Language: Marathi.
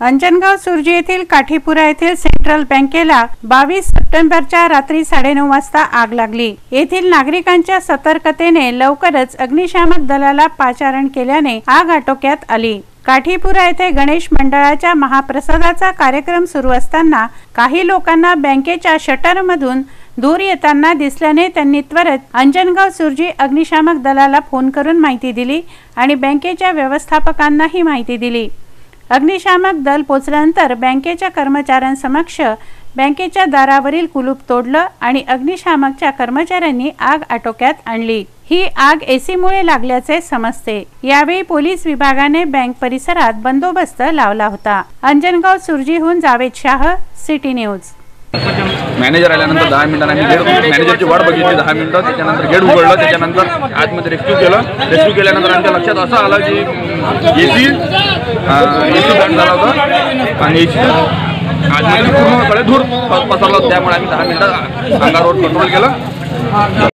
अंजनगाव सुरजी येथील काठीपुरा येथील सेंट्रल बँकेला बावीस सप्टेंबरच्या रात्री साडेनऊ वाजता आग लागली. येथील नागरिकांच्या सतर्कतेने लवकरच अग्निशामक दलाला पाचारण केल्याने आग आटोक्यात आली. काठीपुरा येथे गणेश मंडळाच्या महाप्रसादाचा कार्यक्रम सुरू असताना काही लोकांना बँकेच्या शटरमधून दूर येताना दिसल्याने त्यांनी त्वरित अंजनगाव सुरजी अग्निशामक दलाला फोन करून माहिती दिली आणि बँकेच्या व्यवस्थापकांनाही माहिती दिली. अग्निशामक दल पोचल्यानंतर बँकेच्या कर्मचाऱ्यांसमक्ष बँकेच्या दारावरील कुलूप तोडलं आणि अग्निशामकच्या कर्मचाऱ्यांनी आग आटोक्यात आणली. ही आग एसीमुळे लागल्याचे समजते. यावेळी पोलीस विभागाने बँक परिसरात बंदोबस्त लावला होता. Anjangaon सुरजीहून Javed Shah city news. Manager आल्यानंतर दहा मिनिटांनी गेट मॅनेजरची वाट बघितली दहा मिनिटं. त्याच्यानंतर गेट उघडलं. त्याच्यानंतर आतमध्ये रेस्क्यू केलं. रेस्क्यू केल्यानंतर आमच्या लक्षात असं आलं की ए सी ए सी बंद झाला होता. आणि ए सी आतमध्ये पूर्णकडे धूर पसरला त्यामुळे आम्ही दहा मिनिटं अंगावर कंट्रोल केलं.